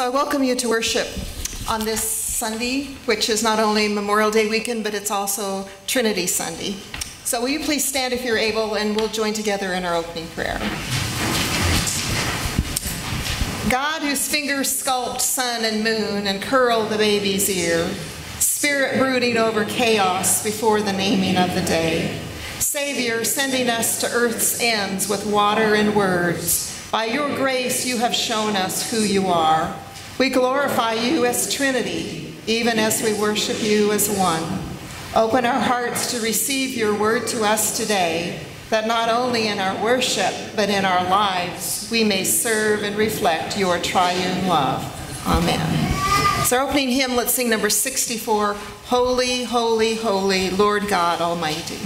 So I welcome you to worship on this Sunday, which is not only Memorial Day weekend, but it's also Trinity Sunday. So will you please stand if you're able, and we'll join together in our opening prayer. God, whose fingers sculpt sun and moon and curl the baby's ear, spirit brooding over chaos before the naming of the day. Savior, sending us to earth's ends with water and words. By your grace, you have shown us who you are. We glorify you as Trinity, even as we worship you as one. Open our hearts to receive your word to us today, that not only in our worship, but in our lives, we may serve and reflect your triune love. Amen. So, our opening hymn, let's sing number 64 Holy, Holy, Holy, Lord God Almighty.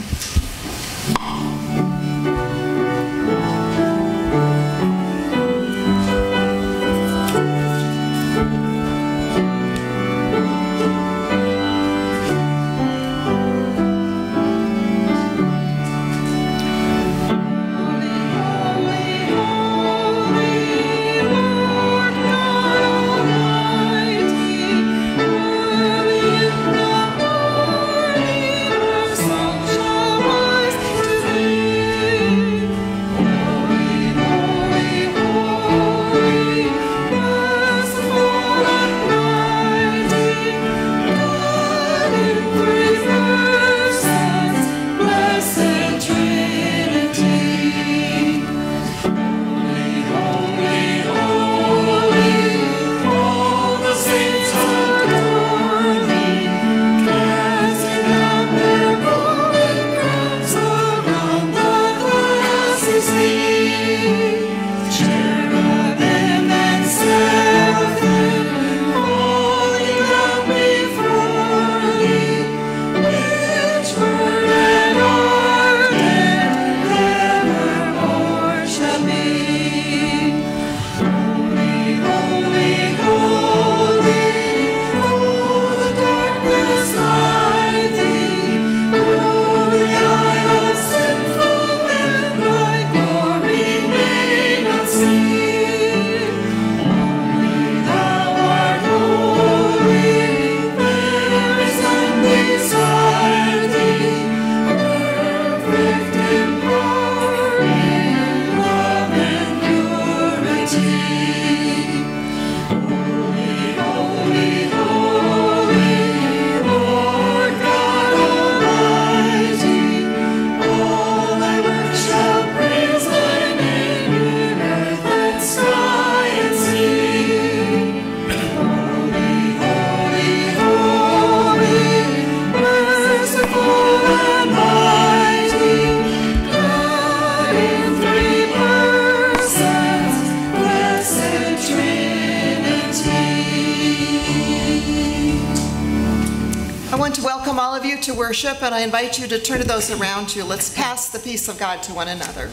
Worship, and I invite you to turn to those around you. Let's pass the peace of God to one another.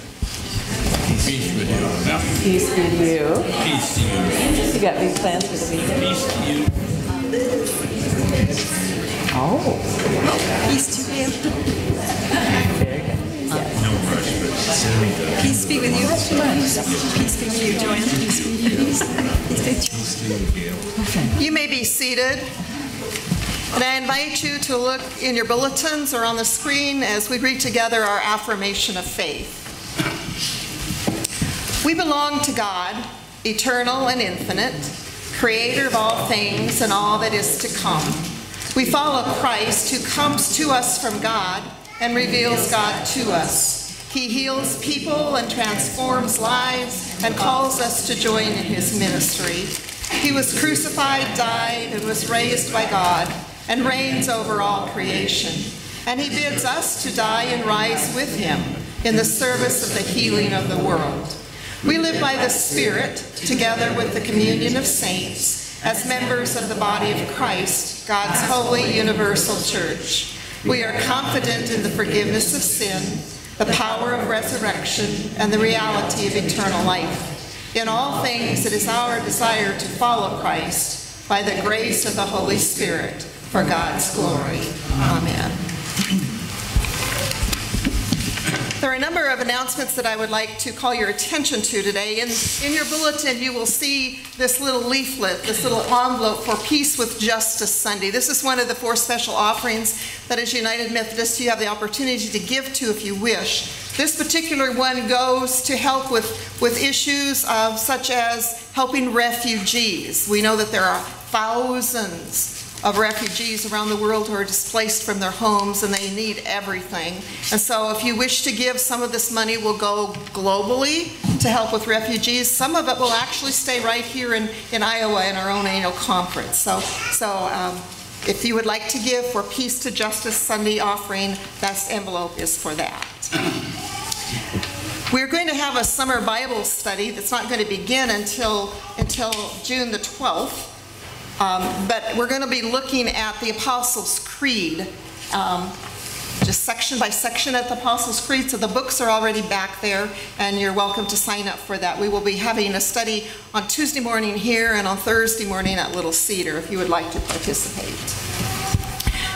Peace with you. Peace with you. Peace to you. You got big plans for the weekend? Peace to you. Oh. Peace to you. Very good. No rush, but send Peace be with you. Peace be with you, Joanne. Peace be with you. Peace be with you. peace to you, Gail. You may be seated. And I invite you to look in your bulletins or on the screen as we read together our affirmation of faith. We belong to God, eternal and infinite, creator of all things and all that is to come. We follow Christ who comes to us from God and reveals God to us. He heals people and transforms lives and calls us to join in his ministry. He was crucified, died, and was raised by God and reigns over all creation. And he bids us to die and rise with him in the service of the healing of the world. We live by the Spirit, together with the communion of saints, as members of the body of Christ, God's holy universal church. We are confident in the forgiveness of sin, the power of resurrection, and the reality of eternal life. In all things, it is our desire to follow Christ by the grace of the Holy Spirit for God's glory. Amen. There are a number of announcements that I would like to call your attention to today. In, in your bulletin, you will see this little leaflet, this little envelope for Peace with Justice Sunday. This is one of the four special offerings that as United Methodists you have the opportunity to give to if you wish. This particular one goes to help with, with issues of, such as helping refugees. We know that there are thousands of refugees around the world who are displaced from their homes and they need everything. And so if you wish to give, some of this money will go globally to help with refugees. Some of it will actually stay right here in, in Iowa in our own annual conference. So, so um, if you would like to give for Peace to Justice Sunday offering, that envelope is for that. We're going to have a summer Bible study that's not going to begin until, until June the 12th. Um, but we're going to be looking at the Apostles' Creed, um, just section by section at the Apostles' Creed. So the books are already back there, and you're welcome to sign up for that. We will be having a study on Tuesday morning here and on Thursday morning at Little Cedar if you would like to participate.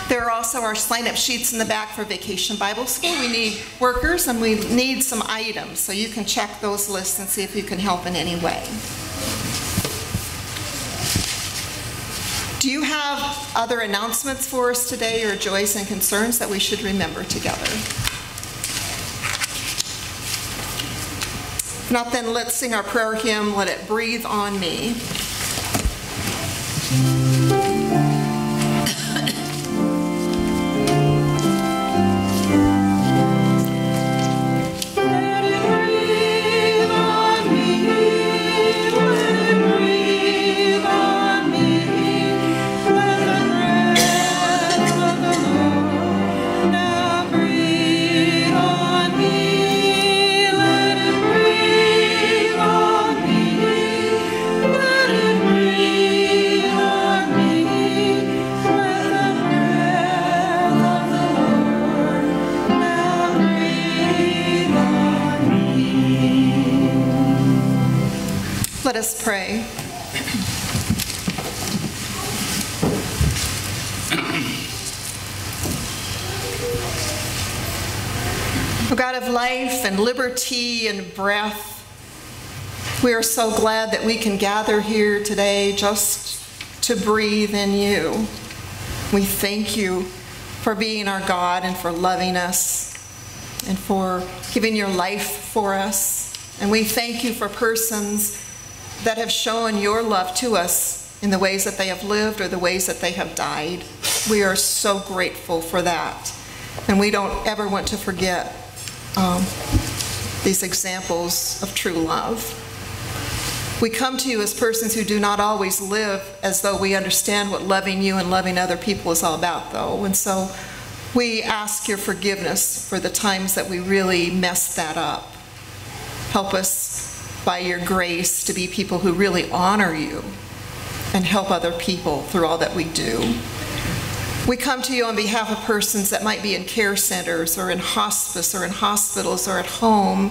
There are also our sign-up sheets in the back for Vacation Bible School. We need workers and we need some items, so you can check those lists and see if you can help in any way. Do you have other announcements for us today or joys and concerns that we should remember together? If not, then let's sing our prayer hymn, Let It Breathe on Me. Liberty and breath, we are so glad that we can gather here today just to breathe in you. We thank you for being our God and for loving us and for giving your life for us. And we thank you for persons that have shown your love to us in the ways that they have lived or the ways that they have died. We are so grateful for that. And we don't ever want to forget um, these examples of true love. We come to you as persons who do not always live as though we understand what loving you and loving other people is all about, though. And so we ask your forgiveness for the times that we really messed that up. Help us by your grace to be people who really honor you and help other people through all that we do. We come to you on behalf of persons that might be in care centers or in hospice or in hospitals or at home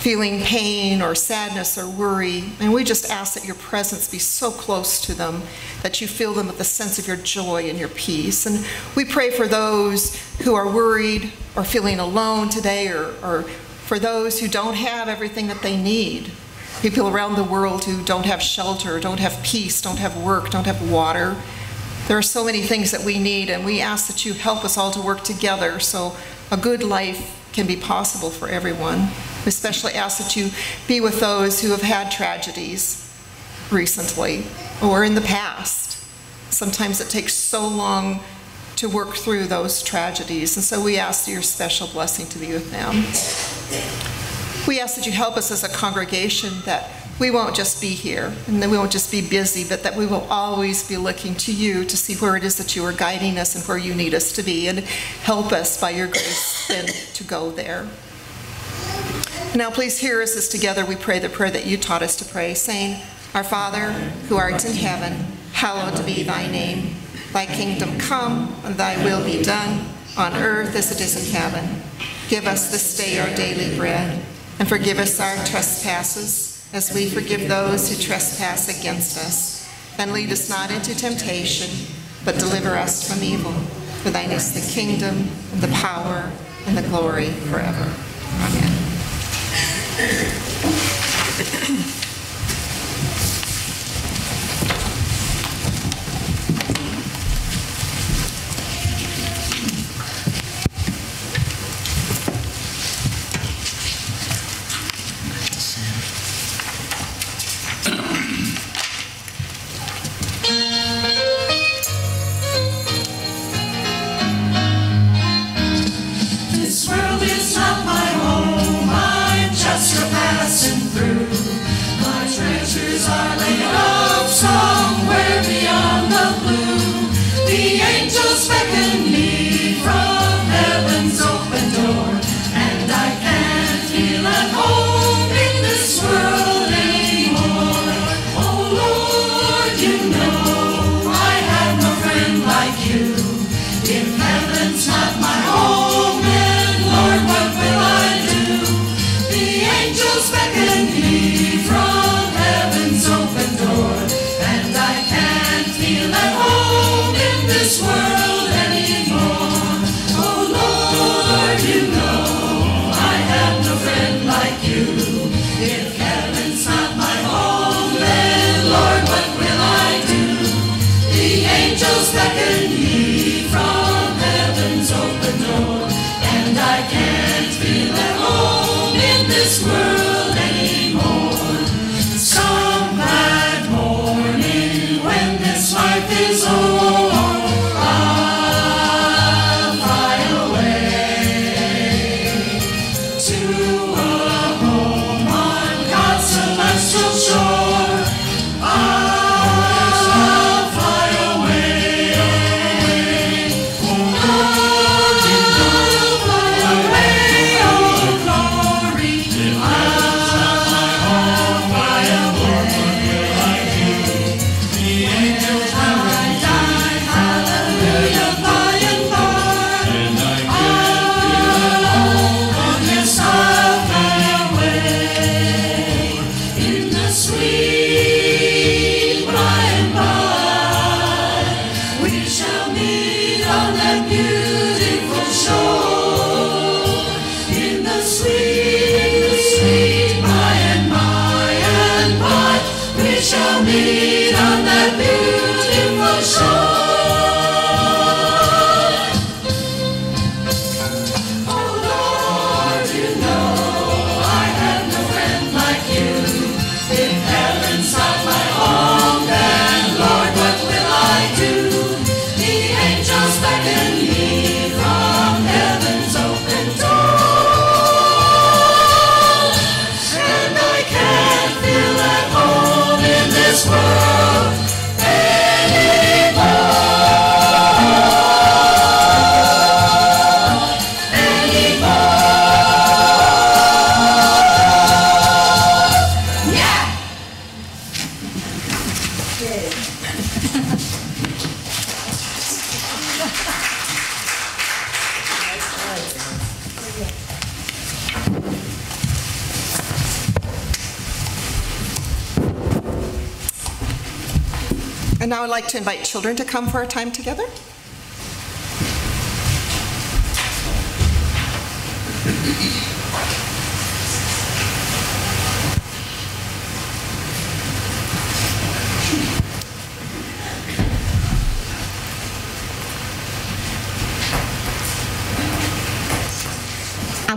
feeling pain or sadness or worry. And we just ask that your presence be so close to them that you fill them with a sense of your joy and your peace. And we pray for those who are worried or feeling alone today or, or for those who don't have everything that they need. People around the world who don't have shelter, don't have peace, don't have work, don't have water. There are so many things that we need, and we ask that you help us all to work together so a good life can be possible for everyone. We especially ask that you be with those who have had tragedies recently or in the past. Sometimes it takes so long to work through those tragedies, and so we ask your special blessing to be with them. We ask that you help us as a congregation that we won't just be here and that we won't just be busy, but that we will always be looking to you to see where it is that you are guiding us and where you need us to be, and help us by your grace then to go there. Now, please hear us as together we pray the prayer that you taught us to pray, saying, Our Father, who art in heaven, hallowed be thy name. Thy kingdom come, and thy will be done, on earth as it is in heaven. Give us this day our daily bread, and forgive us our trespasses, as we forgive those who trespass against us. And lead us not into temptation, but deliver us from evil. For thine is the kingdom, the power, and the glory forever. This My And now I'd like to invite children to come for our time together.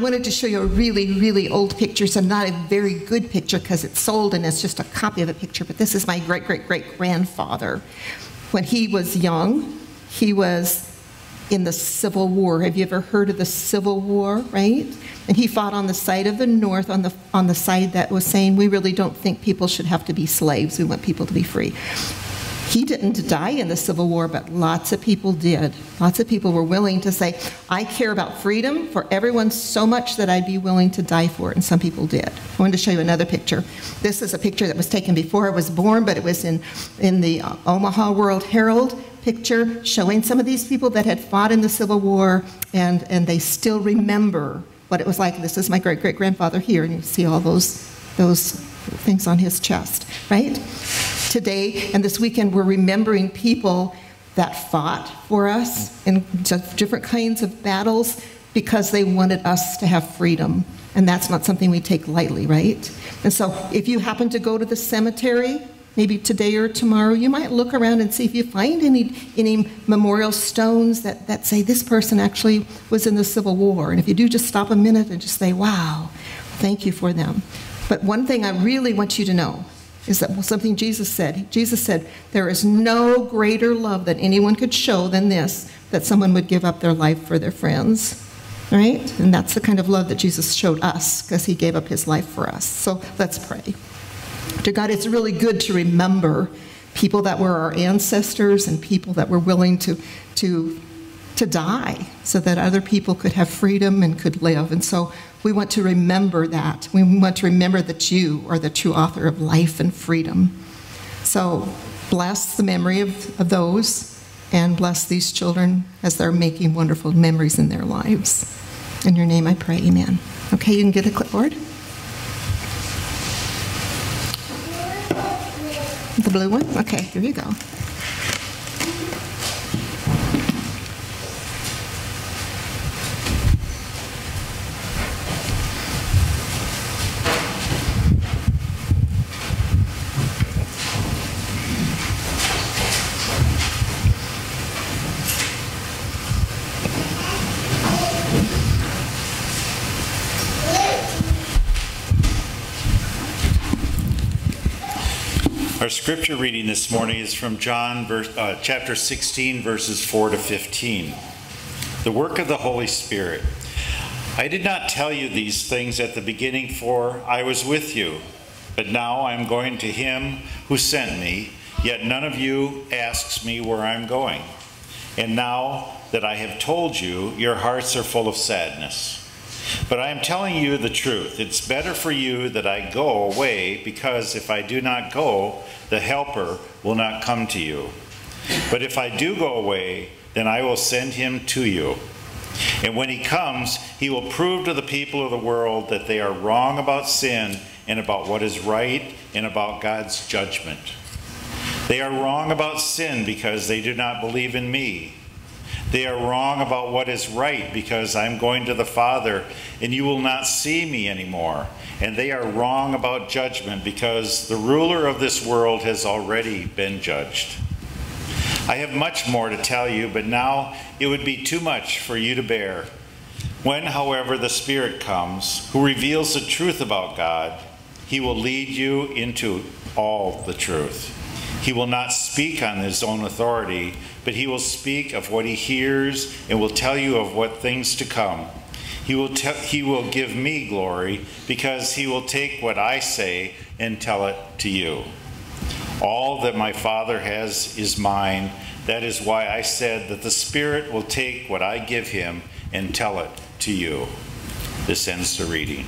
wanted to show you a really, really old picture. So not a very good picture because it's sold and it's just a copy of a picture. But this is my great, great, great grandfather. When he was young, he was in the Civil War. Have you ever heard of the Civil War, right? And he fought on the side of the North, on the, on the side that was saying, we really don't think people should have to be slaves. We want people to be free. He didn't die in the Civil War, but lots of people did. Lots of people were willing to say, I care about freedom for everyone so much that I'd be willing to die for it, and some people did. I wanted to show you another picture. This is a picture that was taken before I was born, but it was in, in the uh, Omaha World Herald picture showing some of these people that had fought in the Civil War, and, and they still remember what it was like. This is my great great grandfather here, and you see all those, those things on his chest, right? Today and this weekend, we're remembering people that fought for us in different kinds of battles. because they wanted us to have freedom. And that's not something we take lightly, right? And so if you happen to go to the cemetery, maybe today or tomorrow, you might look around and see if you find any, any memorial stones that, that say this person actually was in the Civil War. And if you do, just stop a minute and just say, wow, thank you for them. But one thing I really want you to know is that something Jesus said. Jesus said, There is no greater love that anyone could show than this, that someone would give up their life for their friends. Right? And that's the kind of love that Jesus showed us because he gave up his life for us. So let's pray. Dear God, it's really good to remember people that were our ancestors and people that were willing to, to, to die so that other people could have freedom and could live. And so we want to remember that. We want to remember that you are the true author of life and freedom. So bless the memory of, of those and bless these children as they're making wonderful memories in their lives. In your name I pray, amen. Okay, you can get a clipboard. The blue one? Okay, here you go. Our scripture reading this morning is from John verse, uh, chapter 16, verses 4 to 15. The work of the Holy Spirit. I did not tell you these things at the beginning, for I was with you. But now I am going to him who sent me, yet none of you asks me where I'm going. And now that I have told you, your hearts are full of sadness. But I am telling you the truth. It's better for you that I go away, because if I do not go, the Helper will not come to you. But if I do go away, then I will send him to you. And when he comes, he will prove to the people of the world that they are wrong about sin and about what is right and about God's judgment. They are wrong about sin because they do not believe in me. They are wrong about what is right because I'm going to the Father and you will not see me anymore. And they are wrong about judgment because the ruler of this world has already been judged. I have much more to tell you, but now it would be too much for you to bear. When, however, the Spirit comes, who reveals the truth about God, he will lead you into all the truth. He will not speak on his own authority, but he will speak of what he hears and will tell you of what things to come. He will, te- he will give me glory because he will take what I say and tell it to you. All that my Father has is mine. That is why I said that the Spirit will take what I give him and tell it to you. This ends the reading.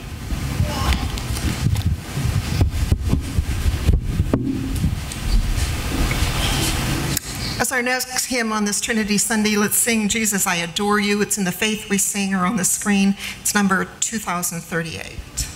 As our next hymn on this Trinity Sunday, let's sing Jesus, I Adore You. It's in the Faith We Sing or on the screen. It's number 2038.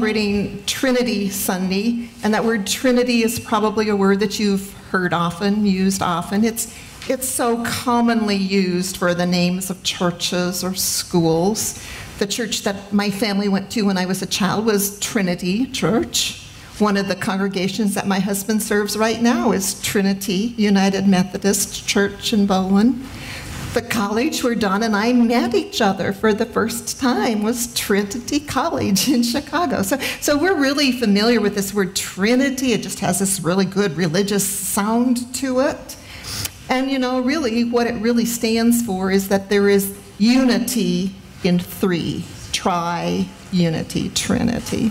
Celebrating Trinity Sunday, and that word Trinity is probably a word that you've heard often, used often. It's, it's so commonly used for the names of churches or schools. The church that my family went to when I was a child was Trinity Church. One of the congregations that my husband serves right now is Trinity United Methodist Church in Bowen. The college where Don and I met each other for the first time was Trinity College in Chicago. So, so we're really familiar with this word Trinity. It just has this really good religious sound to it. And you know, really, what it really stands for is that there is unity in three tri unity, Trinity.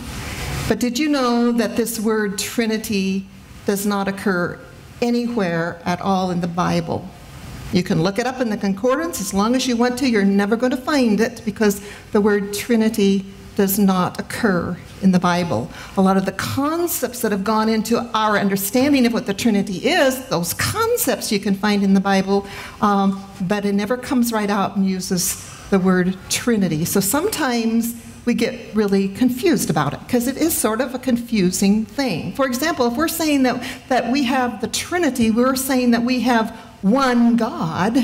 But did you know that this word Trinity does not occur anywhere at all in the Bible? You can look it up in the concordance as long as you want to. You're never going to find it because the word Trinity does not occur in the Bible. A lot of the concepts that have gone into our understanding of what the Trinity is, those concepts you can find in the Bible, um, but it never comes right out and uses the word Trinity. So sometimes we get really confused about it because it is sort of a confusing thing. For example, if we're saying that, that we have the Trinity, we're saying that we have one God,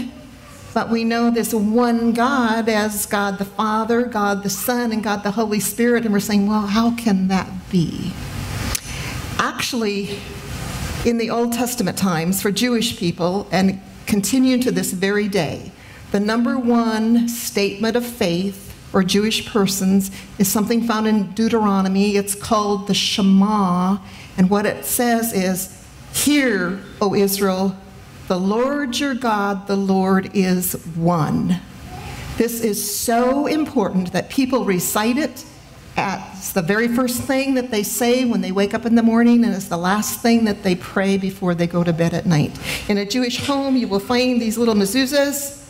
but we know this one God as God the Father, God the Son, and God the Holy Spirit, and we're saying, well, how can that be? Actually, in the Old Testament times, for Jewish people, and continue to this very day, the number one statement of faith for Jewish persons is something found in Deuteronomy. It's called the Shema, and what it says is, Hear, O Israel, the Lord your God, the Lord is one. This is so important that people recite it as the very first thing that they say when they wake up in the morning, and it's the last thing that they pray before they go to bed at night. In a Jewish home, you will find these little mezuzahs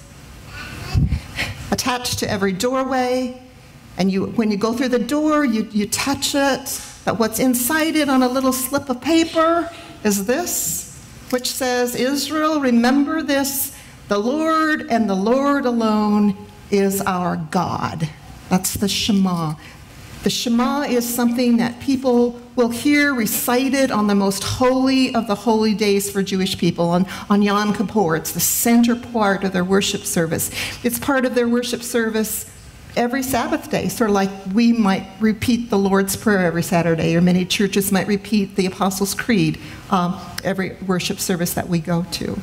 attached to every doorway. And you, when you go through the door, you, you touch it. But what's inside it on a little slip of paper is this which says, Israel, remember this the Lord and the Lord alone is our God. That's the Shema. The Shema is something that people will hear recited on the most holy of the holy days for Jewish people, on, on Yom Kippur. It's the center part of their worship service. It's part of their worship service every Sabbath day, sort of like we might repeat the Lord's Prayer every Saturday, or many churches might repeat the Apostles' Creed um, every worship service that we go to.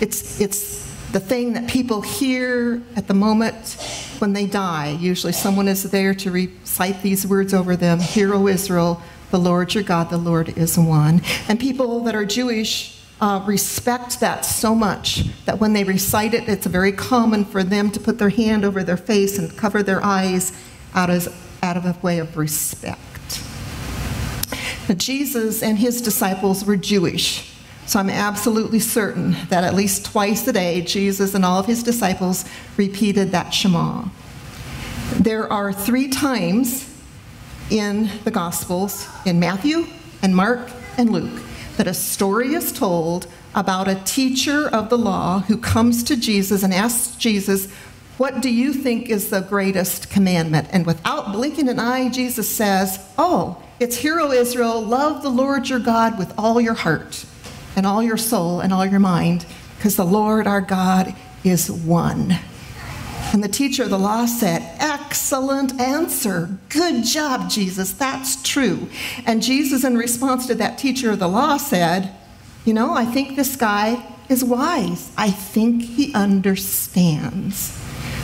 It's, it's the thing that people hear at the moment when they die. Usually, someone is there to recite these words over them Hear, O Israel, the Lord your God, the Lord is one. And people that are Jewish uh, respect that so much that when they recite it, it's very common for them to put their hand over their face and cover their eyes out of, out of a way of respect. Now, Jesus and his disciples were Jewish, so I'm absolutely certain that at least twice a day, Jesus and all of his disciples repeated that Shema. There are three times in the Gospels, in Matthew and Mark and Luke, that a story is told about a teacher of the law who comes to Jesus and asks Jesus, What do you think is the greatest commandment? And without blinking an eye, Jesus says, Oh, it's Hear, O Israel, love the Lord your God with all your heart and all your soul and all your mind, because the Lord our God is one. And the teacher of the law said, Excellent answer. Good job, Jesus. That's true. And Jesus, in response to that teacher of the law, said, You know, I think this guy is wise. I think he understands.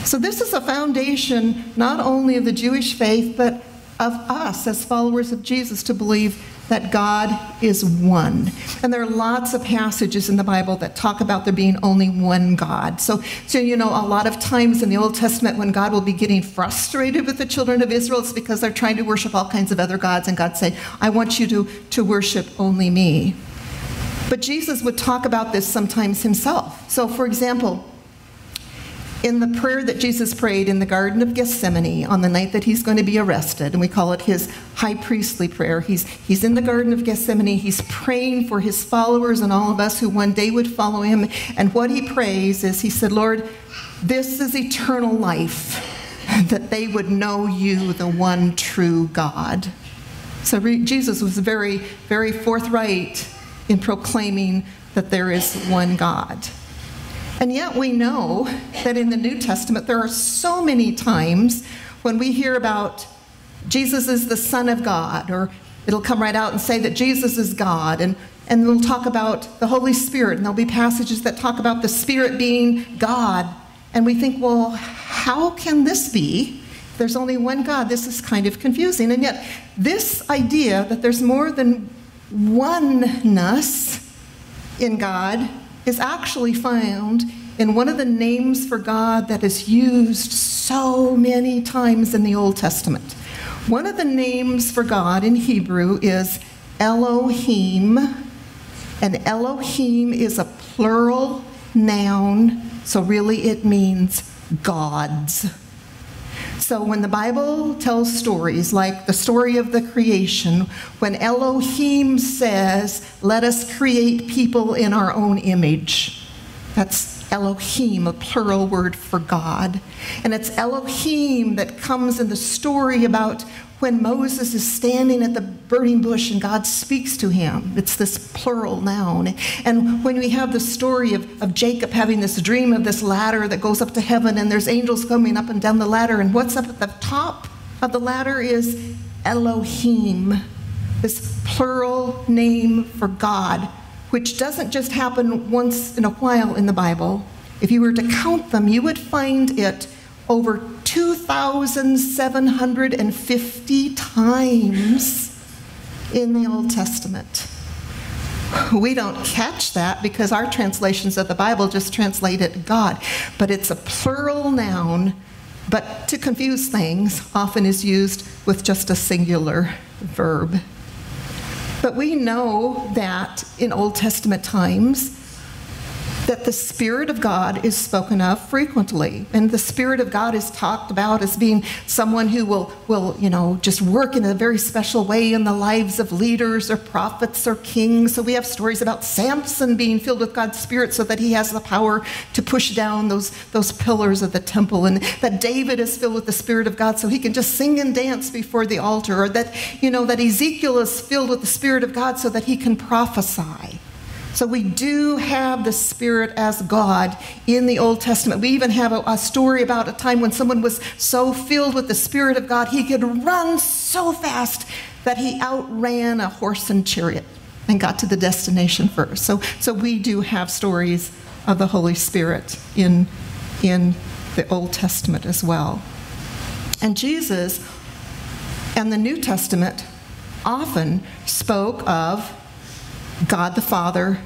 So, this is a foundation not only of the Jewish faith, but of us as followers of Jesus to believe that God is one. And there are lots of passages in the Bible that talk about there being only one God. So, so you know, a lot of times in the Old Testament when God will be getting frustrated with the children of Israel, it's because they're trying to worship all kinds of other gods, and God say, I want you to, to worship only me. But Jesus would talk about this sometimes himself. So, for example, in the prayer that Jesus prayed in the Garden of Gethsemane on the night that he's going to be arrested, and we call it his high priestly prayer. He's, he's in the Garden of Gethsemane, he's praying for his followers and all of us who one day would follow him. And what he prays is, he said, Lord, this is eternal life, that they would know you, the one true God. So Jesus was very, very forthright in proclaiming that there is one God. And yet we know that in the New Testament there are so many times when we hear about Jesus is the Son of God, or it'll come right out and say that Jesus is God. And, and we'll talk about the Holy Spirit, and there'll be passages that talk about the Spirit being God. And we think, well, how can this be? There's only one God. This is kind of confusing. And yet, this idea that there's more than oneness in God is actually found in one of the names for God that is used so many times in the Old Testament. One of the names for God in Hebrew is Elohim, and Elohim is a plural noun, so really it means gods. So when the Bible tells stories like the story of the creation, when Elohim says, Let us create people in our own image, that's Elohim, a plural word for God. And it's Elohim that comes in the story about when Moses is standing at the burning bush and God speaks to him. It's this plural noun. And when we have the story of, of Jacob having this dream of this ladder that goes up to heaven and there's angels coming up and down the ladder, and what's up at the top of the ladder is Elohim, this plural name for God, which doesn't just happen once in a while in the Bible. If you were to count them, you would find it over 2,750 times in the Old Testament. We don't catch that because our translations of the Bible just translate it God, but it's a plural noun, but to confuse things often is used with just a singular verb. But we know that in Old Testament times, that the Spirit of God is spoken of frequently. And the Spirit of God is talked about as being someone who will, will, you know, just work in a very special way in the lives of leaders or prophets or kings. So we have stories about Samson being filled with God's Spirit so that he has the power to push down those, those pillars of the temple. And that David is filled with the Spirit of God so he can just sing and dance before the altar. Or that, you know, that Ezekiel is filled with the Spirit of God so that he can prophesy. So we do have the Spirit as God in the Old Testament. We even have a, a, story about a time when someone was so filled with the Spirit of God, he could run so fast that he outran a horse and chariot and got to the destination first. So, so we do have stories of the Holy Spirit in, in the Old Testament as well. And Jesus and the New Testament often spoke of God the Father,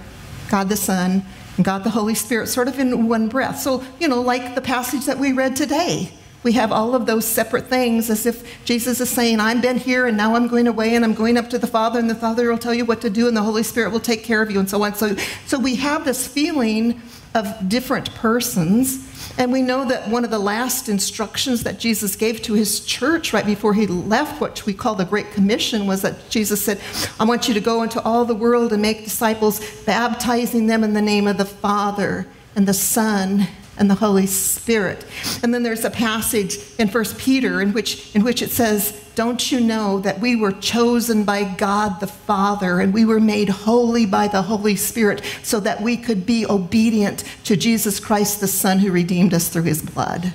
God the Son, and God the Holy Spirit, sort of in one breath. So, you know, like the passage that we read today, we have all of those separate things as if Jesus is saying, I've been here and now I'm going away and I'm going up to the Father, and the Father will tell you what to do, and the Holy Spirit will take care of you, and so on. So, so we have this feeling of different persons. And we know that one of the last instructions that Jesus gave to his church right before he left, what we call the Great Commission, was that Jesus said, I want you to go into all the world and make disciples, baptizing them in the name of the Father and the Son and the Holy Spirit. And then there's a passage in 1 Peter in which, in which it says, Don't you know that we were chosen by God the Father and we were made holy by the Holy Spirit so that we could be obedient to Jesus Christ the Son who redeemed us through his blood?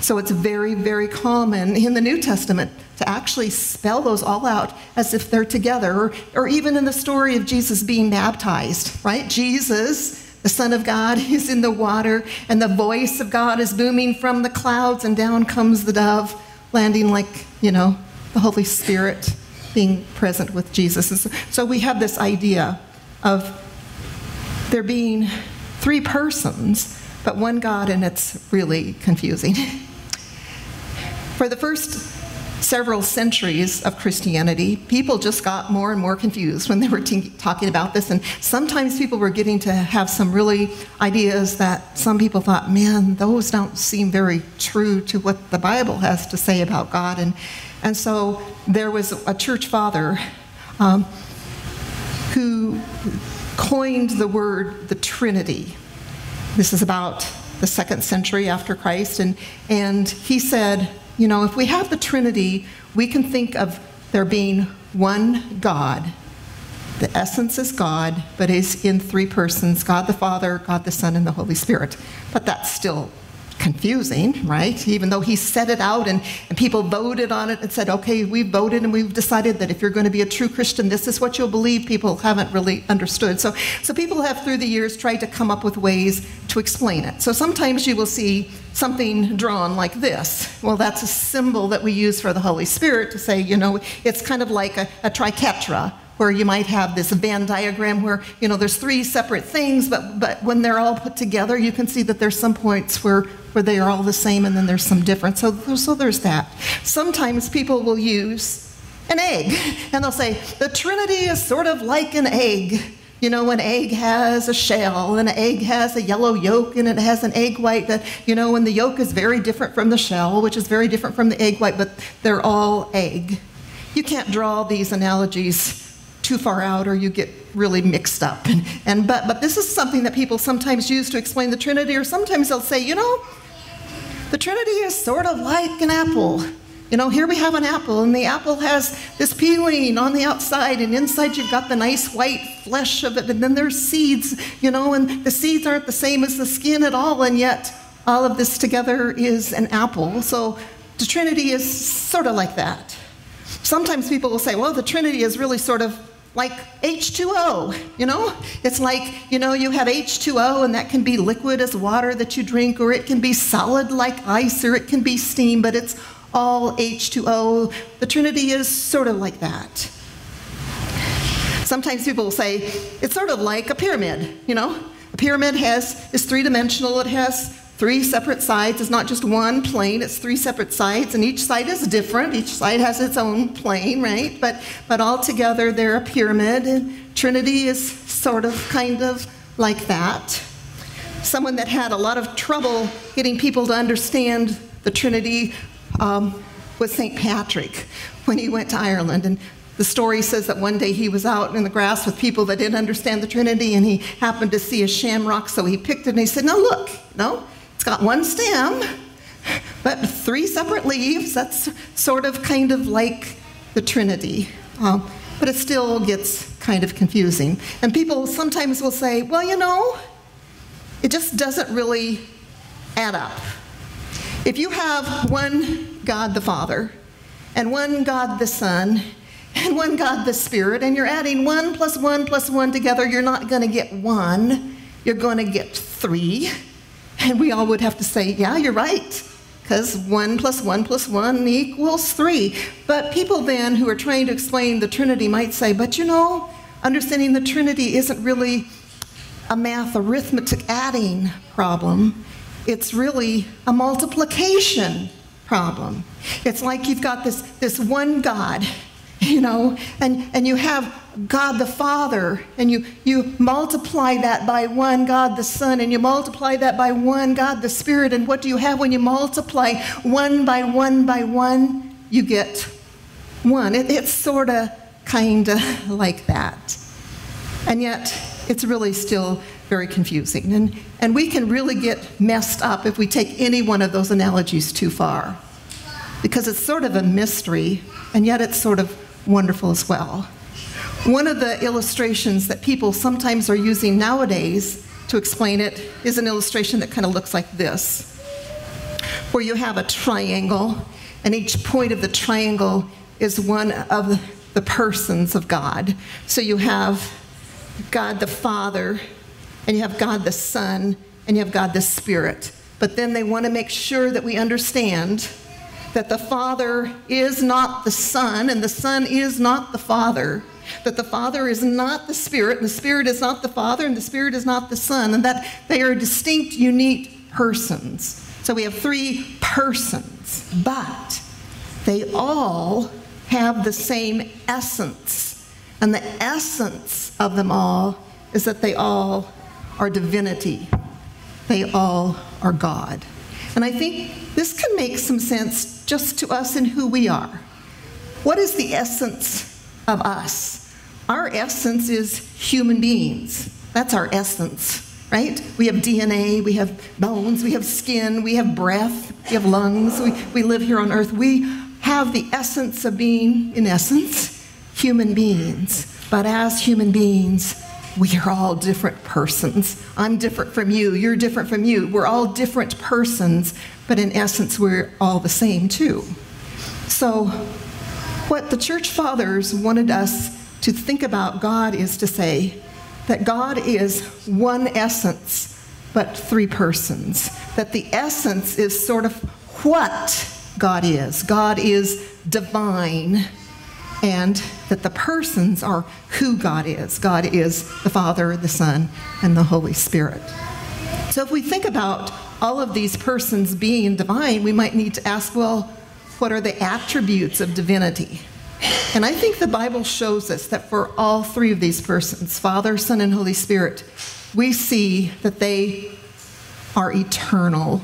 So it's very, very common in the New Testament to actually spell those all out as if they're together, or, or even in the story of Jesus being baptized, right? Jesus the Son of God is in the water, and the voice of God is booming from the clouds, and down comes the dove, landing like, you know, the Holy Spirit being present with Jesus. And so we have this idea of there being three persons, but one God, and it's really confusing. For the first several centuries of Christianity, people just got more and more confused when they were talking about this. And sometimes people were getting to have some really ideas that some people thought, man, those don't seem very true to what the Bible has to say about God. And, and so there was a church father um, who coined the word the Trinity. This is about the second century after Christ. And, and he said, you know, if we have the Trinity, we can think of there being one God. The essence is God, but is in three persons God the Father, God the Son, and the Holy Spirit. But that's still confusing, right? Even though he set it out and, and people voted on it and said, okay, we've voted and we've decided that if you're going to be a true Christian, this is what you'll believe, people haven't really understood. So, so people have through the years tried to come up with ways to explain it. So sometimes you will see something drawn like this. Well, that's a symbol that we use for the Holy Spirit to say, you know, it's kind of like a, a triquetra where you might have this Venn diagram where you know there's three separate things, but but when they're all put together, you can see that there's some points where where they are all the same, and then there's some difference. So so there's that. Sometimes people will use an egg, and they'll say the Trinity is sort of like an egg. You know, an egg has a shell, and an egg has a yellow yolk, and it has an egg white that, you know, and the yolk is very different from the shell, which is very different from the egg white, but they're all egg. You can't draw these analogies too far out or you get really mixed up. And, and but, but this is something that people sometimes use to explain the Trinity, or sometimes they'll say, you know, the Trinity is sort of like an apple. You know, here we have an apple, and the apple has this peeling on the outside, and inside you've got the nice white flesh of it, and then there's seeds, you know, and the seeds aren't the same as the skin at all, and yet all of this together is an apple. So the Trinity is sort of like that. Sometimes people will say, well, the Trinity is really sort of like H2O, you know? It's like, you know, you have H2O and that can be liquid as water that you drink, or it can be solid like ice, or it can be steam, but it's all H2O. The Trinity is sort of like that. Sometimes people say, it's sort of like a pyramid, you know? A pyramid has, is three dimensional, it has three separate sides. It's not just one plane, it's three separate sides, and each side is different. Each side has its own plane, right? But, but all together they're a pyramid, and Trinity is sort of kind of like that. Someone that had a lot of trouble getting people to understand the Trinity um, was St. Patrick when he went to Ireland. And the story says that one day he was out in the grass with people that didn't understand the Trinity, and he happened to see a shamrock, so he picked it and he said, Now look, no, it's got one stem, but three separate leaves. That's sort of kind of like the Trinity. Um, but it still gets kind of confusing. And people sometimes will say, well, you know, it just doesn't really add up. If you have one God the Father, and one God the Son, and one God the Spirit, and you're adding one plus one plus one together, you're not going to get one, you're going to get three. And we all would have to say, yeah, you're right, because 1 plus 1 plus 1 equals 3. But people then who are trying to explain the Trinity might say, but you know, understanding the Trinity isn't really a math arithmetic adding problem. It's really a multiplication problem. It's like you've got this, this one God you know, and, and you have God the Father, and you, you multiply that by one God the Son, and you multiply that by one God the Spirit, and what do you have when you multiply one by one by one? You get one. It, it's sort of, kind of like that. And yet, it's really still very confusing. And, and we can really get messed up if we take any one of those analogies too far. Because it's sort of a mystery, and yet it's sort of wonderful as well. One of the illustrations that people sometimes are using nowadays to explain it is an illustration that kind of looks like this, where you have a triangle, and each point of the triangle is one of the persons of God. So you have God the Father, and you have God the Son, and you have God the Spirit. But then they want to make sure that we understand that the Father is not the Son, and the Son is not the Father, that the Father is not the Spirit, and the Spirit is not the Father, and the Spirit is not the Son, and that they are distinct, unique persons. So we have three persons, but they all have the same essence. And the essence of them all is that they all are divinity, they all are God. And I think this can make some sense just to us and who we are. What is the essence of us? Our essence is human beings. That's our essence, right? We have DNA, we have bones, we have skin, we have breath, we have lungs, we, we live here on earth. We have the essence of being, in essence, human beings. But as human beings, we are all different persons. I'm different from you, you're different from you. We're all different persons, but in essence, we're all the same too. So, what the church fathers wanted us to think about God is to say that God is one essence, but three persons. That the essence is sort of what God is. God is divine, and that the persons are who God is. God is the Father, the Son, and the Holy Spirit. So if we think about all of these persons being divine, we might need to ask, well, what are the attributes of divinity? And I think the Bible shows us that for all three of these persons, Father, Son, and Holy Spirit, we see that they are eternal,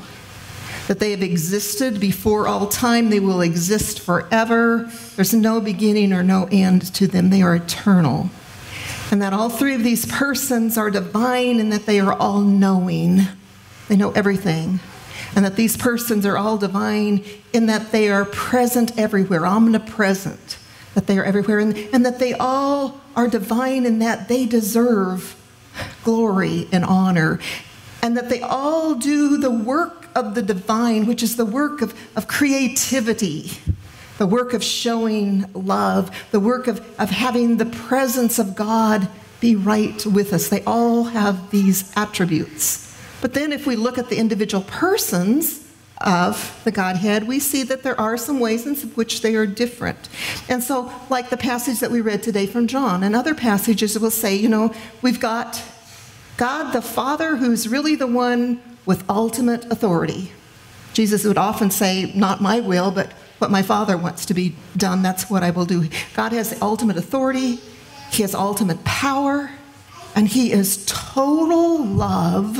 that they have existed before all time, they will exist forever. There's no beginning or no end to them, they are eternal. And that all three of these persons are divine and that they are all knowing. They know everything. And that these persons are all divine in that they are present everywhere, omnipresent that they are everywhere, and, and that they all are divine in that they deserve glory and honor, and that they all do the work of the divine, which is the work of, of creativity, the work of showing love, the work of, of having the presence of God be right with us. They all have these attributes. But then, if we look at the individual persons, of the Godhead, we see that there are some ways in which they are different. And so, like the passage that we read today from John, and other passages will say, you know, we've got God the Father, who's really the one with ultimate authority. Jesus would often say, Not my will, but what my Father wants to be done, that's what I will do. God has the ultimate authority, He has ultimate power, and He is total love,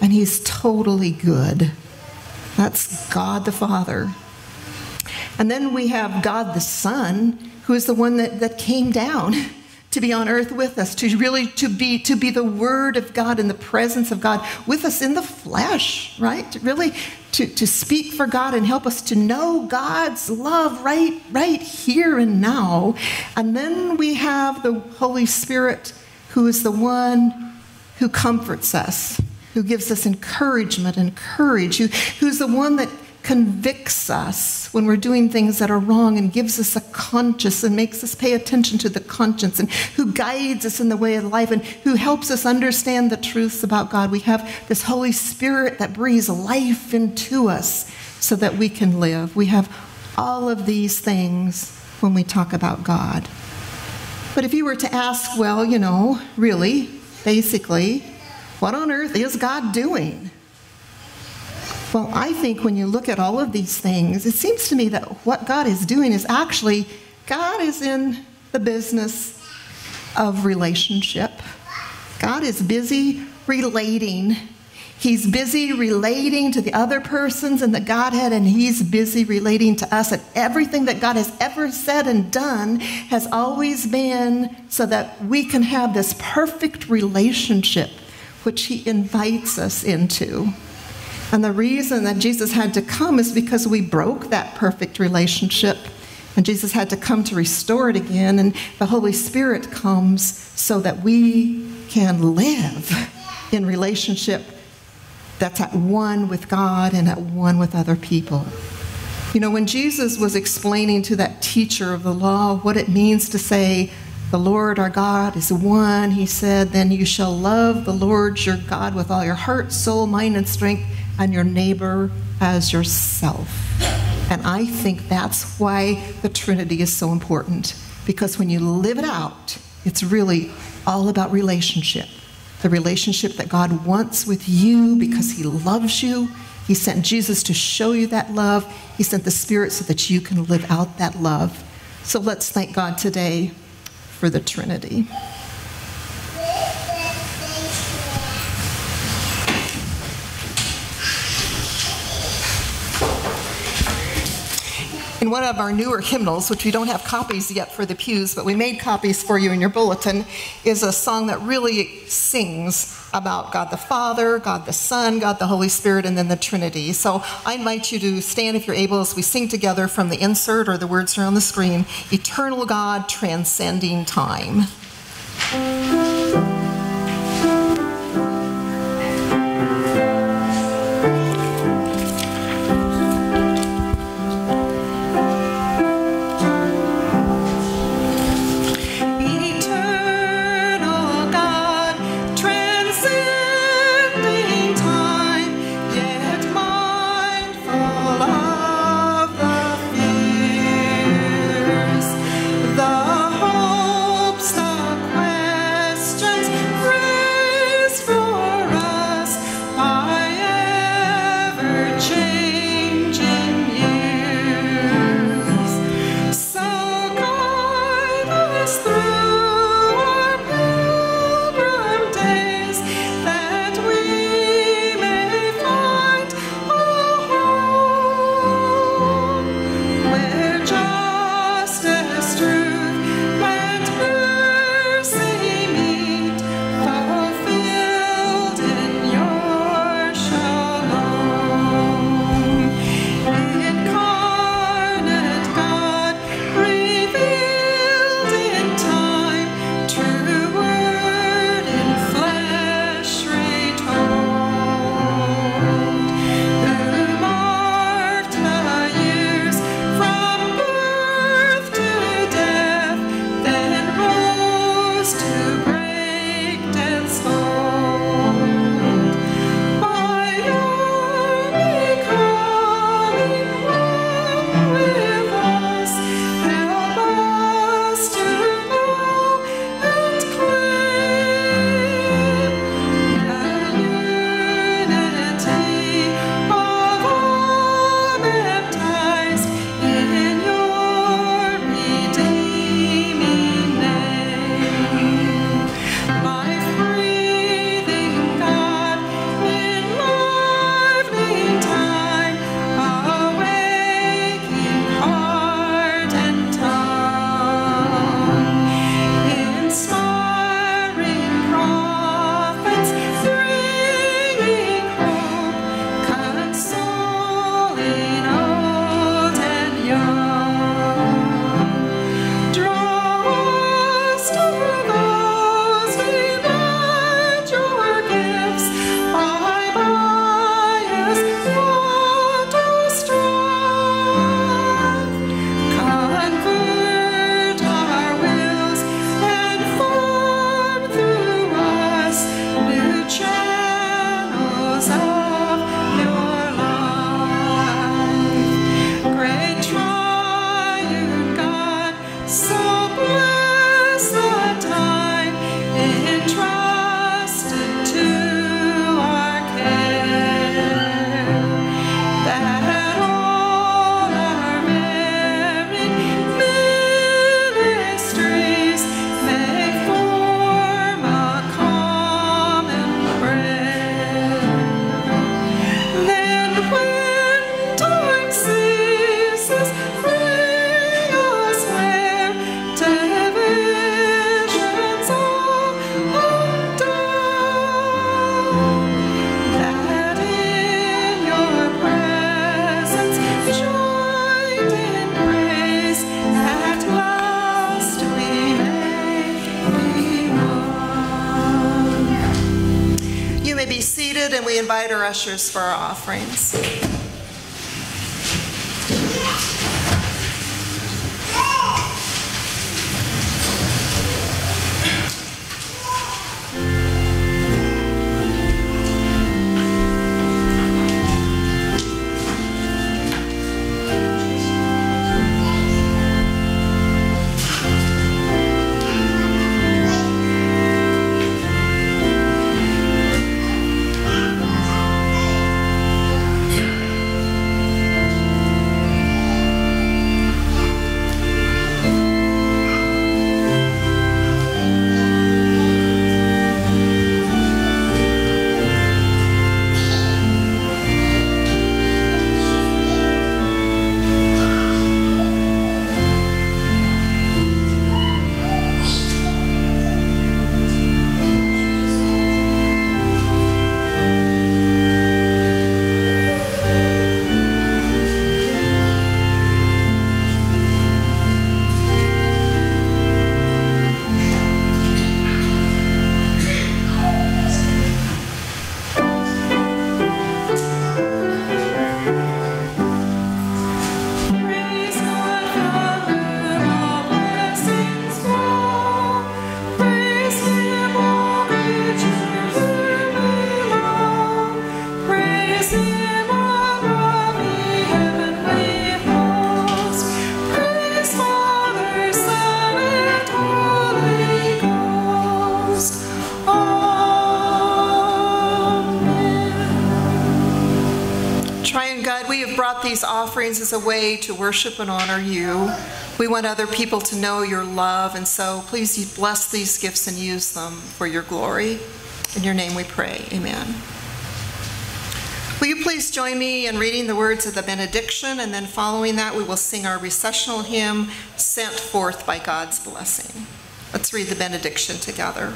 and He's totally good. That's God the Father. And then we have God the Son, who is the one that, that came down to be on earth with us, to really to be to be the word of God in the presence of God with us in the flesh, right? To Really to, to speak for God and help us to know God's love right, right here and now. And then we have the Holy Spirit, who is the one who comforts us who gives us encouragement and courage, who, who's the one that convicts us when we're doing things that are wrong and gives us a conscience and makes us pay attention to the conscience and who guides us in the way of life and who helps us understand the truths about God. We have this Holy Spirit that breathes life into us so that we can live. We have all of these things when we talk about God. But if you were to ask, well, you know, really, basically, what on earth is God doing? Well, I think when you look at all of these things, it seems to me that what God is doing is actually, God is in the business of relationship. God is busy relating. He's busy relating to the other persons in the Godhead, and He's busy relating to us. And everything that God has ever said and done has always been so that we can have this perfect relationship which he invites us into. And the reason that Jesus had to come is because we broke that perfect relationship. And Jesus had to come to restore it again. And the Holy Spirit comes so that we can live in relationship that's at one with God and at one with other people. You know, when Jesus was explaining to that teacher of the law what it means to say, the Lord our God is one. He said, Then you shall love the Lord your God with all your heart, soul, mind, and strength, and your neighbor as yourself. And I think that's why the Trinity is so important. Because when you live it out, it's really all about relationship. The relationship that God wants with you because He loves you. He sent Jesus to show you that love. He sent the Spirit so that you can live out that love. So let's thank God today for the Trinity. In one of our newer hymnals, which we don't have copies yet for the pews, but we made copies for you in your bulletin, is a song that really sings about God the Father, God the Son, God the Holy Spirit, and then the Trinity. So I invite you to stand if you're able as we sing together from the insert or the words are on the screen Eternal God, transcending time. For our offerings. These offerings as a way to worship and honor you. We want other people to know your love, and so please bless these gifts and use them for your glory. In your name we pray. Amen. Will you please join me in reading the words of the benediction, and then following that, we will sing our recessional hymn, Sent Forth by God's Blessing. Let's read the benediction together.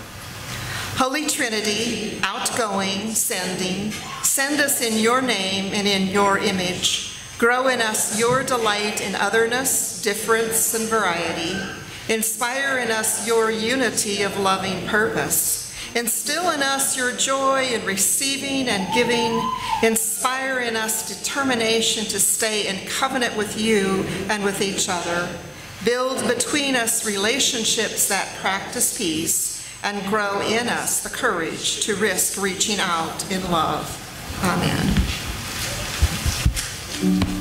Holy Trinity, outgoing, sending, send us in your name and in your image. Grow in us your delight in otherness, difference, and variety. Inspire in us your unity of loving purpose. Instill in us your joy in receiving and giving. Inspire in us determination to stay in covenant with you and with each other. Build between us relationships that practice peace and grow in us the courage to risk reaching out in love. Amen. Thank you.